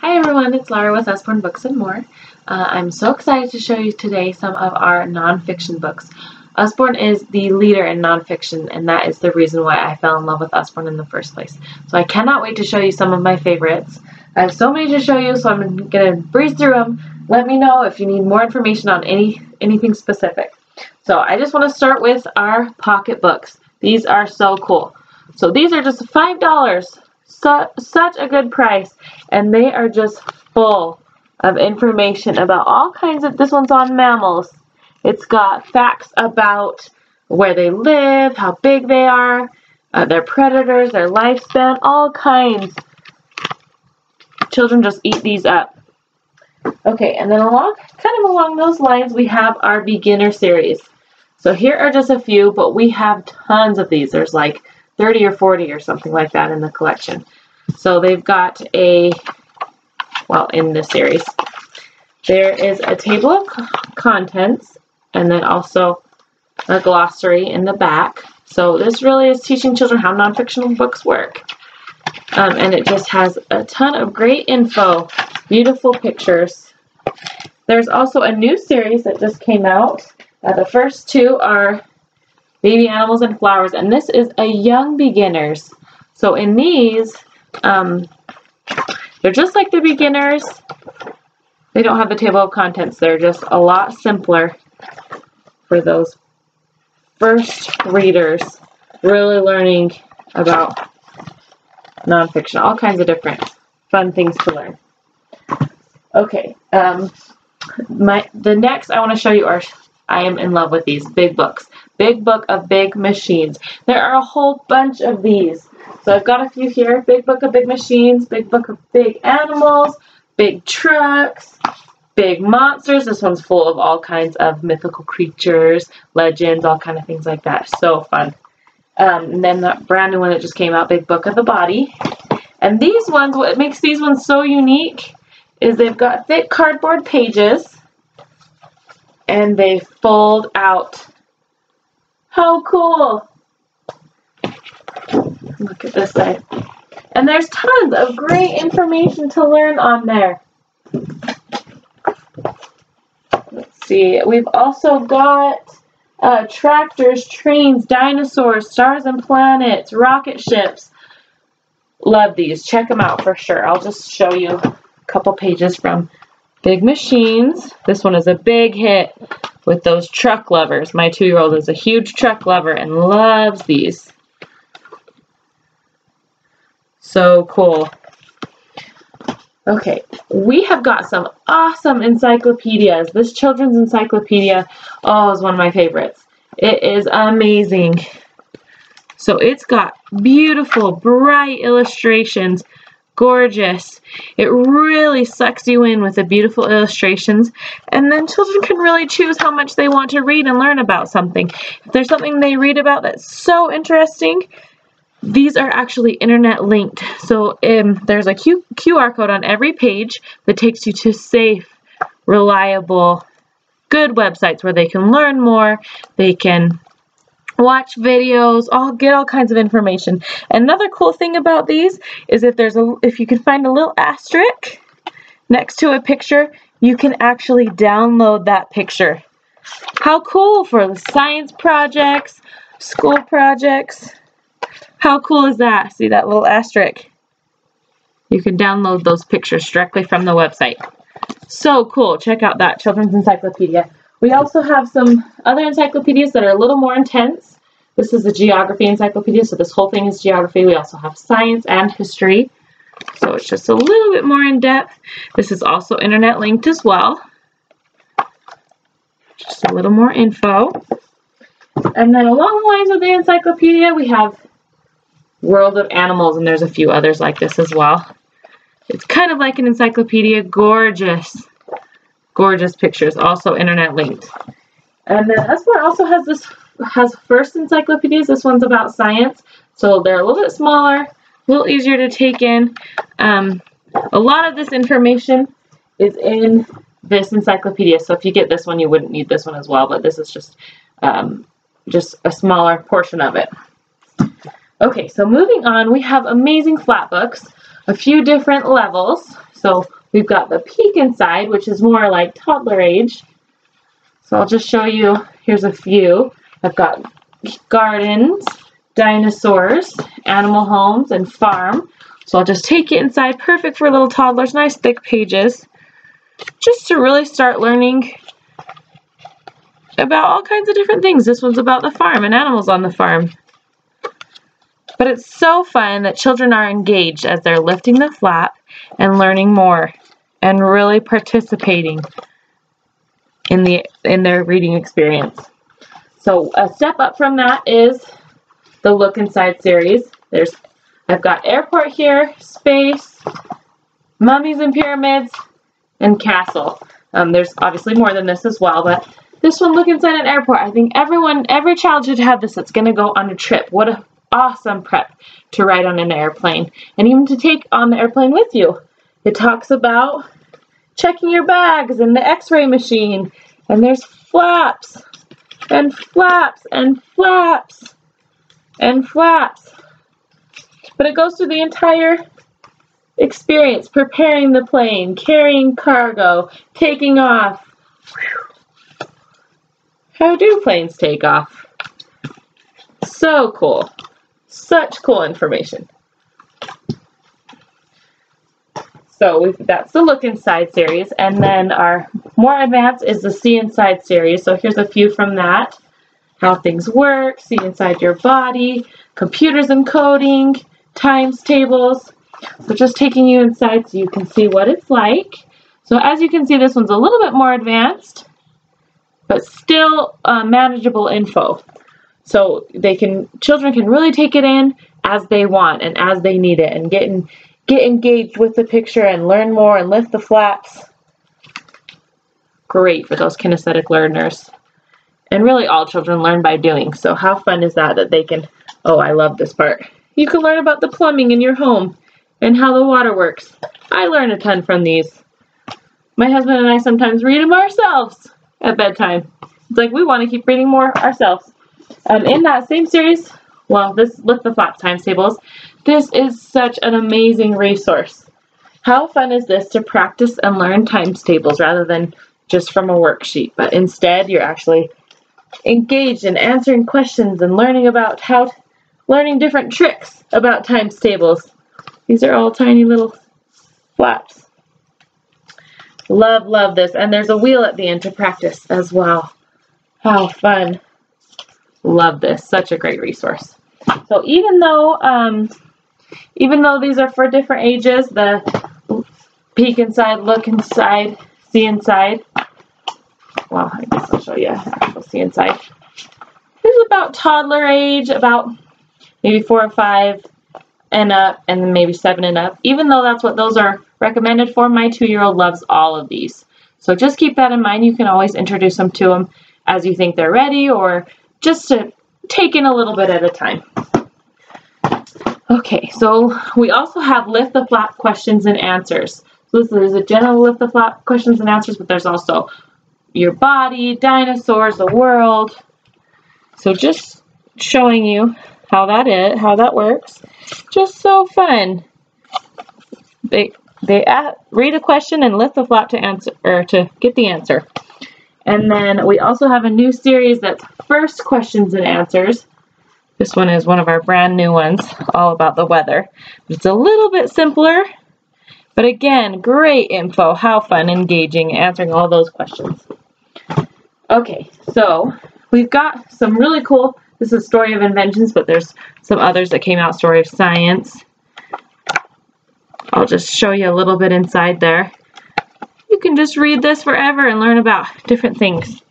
Hi everyone, it's Laura with Usborne Books and More. Uh, I'm so excited to show you today some of our nonfiction books. Usborne is the leader in nonfiction and that is the reason why I fell in love with Usborne in the first place. So I cannot wait to show you some of my favorites. I have so many to show you so I'm going to breeze through them. Let me know if you need more information on any anything specific. So I just want to start with our pocket books. These are so cool. So these are just $5 su such a good price. And they are just full of information about all kinds of this one's on mammals. It's got facts about where they live how big they are uh, their predators their lifespan all kinds. Children just eat these up. Okay and then along kind of along those lines we have our beginner series. So here are just a few but we have tons of these. There's like 30 or 40 or something like that in the collection. So they've got a, well, in this series, there is a table of contents and then also a glossary in the back. So this really is teaching children how nonfictional books work. Um, and it just has a ton of great info, beautiful pictures. There's also a new series that just came out. Uh, the first two are Baby Animals and Flowers. And this is a young beginners. So in these, um, they're just like the beginners. They don't have the table of contents. They're just a lot simpler for those first readers really learning about nonfiction. All kinds of different fun things to learn. Okay, um, my the next I want to show you are I am in love with these big books. Big Book of Big Machines. There are a whole bunch of these. So I've got a few here. Big Book of Big Machines, Big Book of Big Animals, Big Trucks, Big Monsters. This one's full of all kinds of mythical creatures, legends, all kind of things like that. So fun. Um, and then the brand new one that just came out, Big Book of the Body. And these ones, what makes these ones so unique is they've got thick cardboard pages and they fold out how cool! Look at this side. And there's tons of great information to learn on there. Let's see. We've also got uh, tractors, trains, dinosaurs, stars and planets, rocket ships. Love these. Check them out for sure. I'll just show you a couple pages from Big Machines. This one is a big hit with those truck lovers. My two-year-old is a huge truck lover and loves these. So cool. Okay, we have got some awesome encyclopedias. This children's encyclopedia, oh, is one of my favorites. It is amazing. So it's got beautiful, bright illustrations gorgeous. It really sucks you in with the beautiful illustrations. And then children can really choose how much they want to read and learn about something. If there's something they read about that's so interesting, these are actually internet linked. So um, there's a Q QR code on every page that takes you to safe, reliable, good websites where they can learn more, they can watch videos, all get all kinds of information. Another cool thing about these is if there's a if you can find a little asterisk next to a picture, you can actually download that picture. How cool for science projects, school projects. How cool is that? See that little asterisk? You can download those pictures directly from the website. So cool. Check out that Children's Encyclopedia. We also have some other encyclopedias that are a little more intense. This is a geography encyclopedia, so this whole thing is geography. We also have science and history, so it's just a little bit more in depth. This is also internet linked as well. Just a little more info. And then along the lines of the encyclopedia, we have World of Animals, and there's a few others like this as well. It's kind of like an encyclopedia, gorgeous. Gorgeous pictures, also internet linked. And then this one also has this has first encyclopedias. This one's about science, so they're a little bit smaller, a little easier to take in. Um, a lot of this information is in this encyclopedia, so if you get this one, you wouldn't need this one as well, but this is just um, just a smaller portion of it. Okay, so moving on, we have amazing flat books, a few different levels. So we've got the peek inside, which is more like toddler age. So I'll just show you, here's a few. I've got gardens, dinosaurs, animal homes, and farm. So I'll just take it inside, perfect for little toddlers, nice thick pages, just to really start learning about all kinds of different things. This one's about the farm and animals on the farm. But it's so fun that children are engaged as they're lifting the flap and learning more and really participating in the in their reading experience. So a step up from that is the Look Inside series. There's I've got airport here, space, mummies and pyramids, and castle. Um, there's obviously more than this as well, but this one, Look Inside an Airport. I think everyone, every child should have this that's going to go on a trip. What an awesome prep to ride on an airplane and even to take on the airplane with you. It talks about checking your bags and the x-ray machine and there's flaps and flaps and flaps and flaps. But it goes through the entire experience, preparing the plane, carrying cargo, taking off. How do planes take off? So cool. Such cool information. So that's the Look Inside series. And then our more advanced is the See Inside series. So here's a few from that. How things work, see inside your body, computers and coding, times tables. So just taking you inside so you can see what it's like. So as you can see, this one's a little bit more advanced, but still uh, manageable info. So they can, children can really take it in as they want and as they need it and get in, get engaged with the picture and learn more and lift the flaps. Great for those kinesthetic learners. And really all children learn by doing. So how fun is that that they can, oh, I love this part. You can learn about the plumbing in your home and how the water works. I learn a ton from these. My husband and I sometimes read them ourselves at bedtime. It's like we want to keep reading more ourselves. Um, in that same series, well, this Lift the Flap times tables, this is such an amazing resource. How fun is this to practice and learn times tables rather than just from a worksheet, but instead you're actually engaged in answering questions and learning about how, learning different tricks about times tables. These are all tiny little flaps. Love, love this. And there's a wheel at the end to practice as well. How fun. Love this. Such a great resource. So even though um, even though these are for different ages, the peek inside, look inside, see inside. Well, I guess I'll show you actual see inside. This is about toddler age, about maybe four or five and up, and then maybe seven and up. Even though that's what those are recommended for, my two-year-old loves all of these. So just keep that in mind. You can always introduce them to them as you think they're ready or just to take in a little bit at a time. Okay, so we also have lift the flap questions and answers. So there's a general lift the flap questions and answers, but there's also your body, dinosaurs, the world. So just showing you how that is, how that works. Just so fun. They they read a question and lift the flap to answer or to get the answer. And then we also have a new series that's first questions and answers. This one is one of our brand new ones, all about the weather. It's a little bit simpler, but again, great info. How fun, engaging, answering all those questions. Okay, so we've got some really cool, this is Story of Inventions, but there's some others that came out, Story of Science. I'll just show you a little bit inside there. Can just read this forever and learn about different things.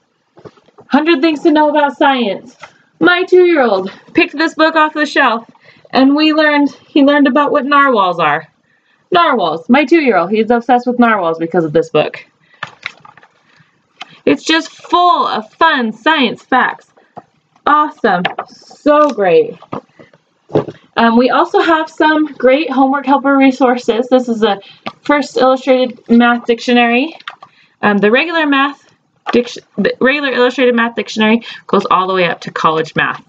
100 Things to Know About Science. My two-year-old picked this book off the shelf and we learned, he learned about what narwhals are. Narwhals. My two-year-old, he's obsessed with narwhals because of this book. It's just full of fun science facts. Awesome. So great. Um, we also have some great homework helper resources. This is a first illustrated math dictionary. Um, the regular math the regular illustrated math dictionary goes all the way up to college math.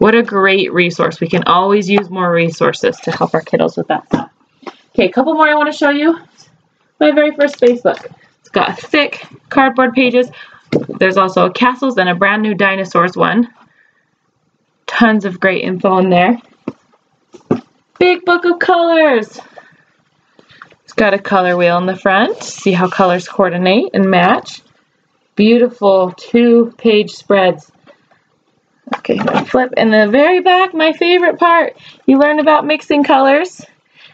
What a great resource. We can always use more resources to help our kiddos with that. Okay, a couple more I want to show you. My very first space book. It's got thick cardboard pages. There's also castles and a brand new dinosaurs one. Tons of great info in there. Big book of colors. It's got a color wheel in the front. See how colors coordinate and match. Beautiful two page spreads. Okay, flip. In the very back, my favorite part, you learn about mixing colors.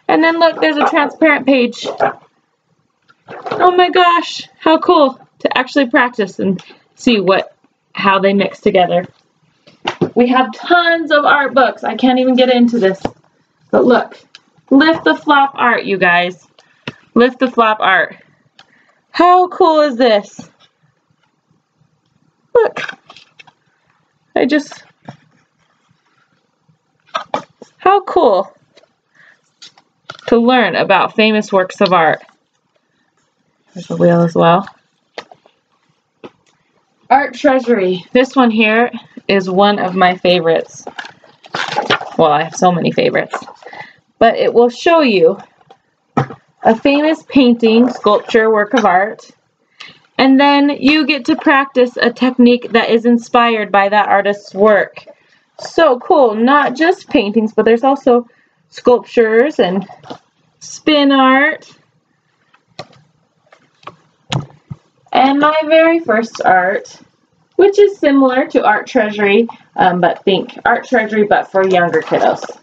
And then look, there's a transparent page. Oh my gosh, how cool to actually practice and see what how they mix together. We have tons of art books. I can't even get into this. But look, lift the flop art, you guys. Lift the flop art. How cool is this? Look. I just... How cool to learn about famous works of art. There's a wheel as well. Art Treasury. This one here is one of my favorites. Well, I have so many favorites. But it will show you a famous painting, sculpture, work of art. And then you get to practice a technique that is inspired by that artist's work. So cool. Not just paintings, but there's also sculptures and spin art. And my very first art, which is similar to Art Treasury, um, but think Art Treasury, but for younger kiddos.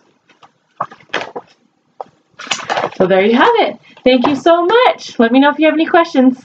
So there you have it. Thank you so much. Let me know if you have any questions.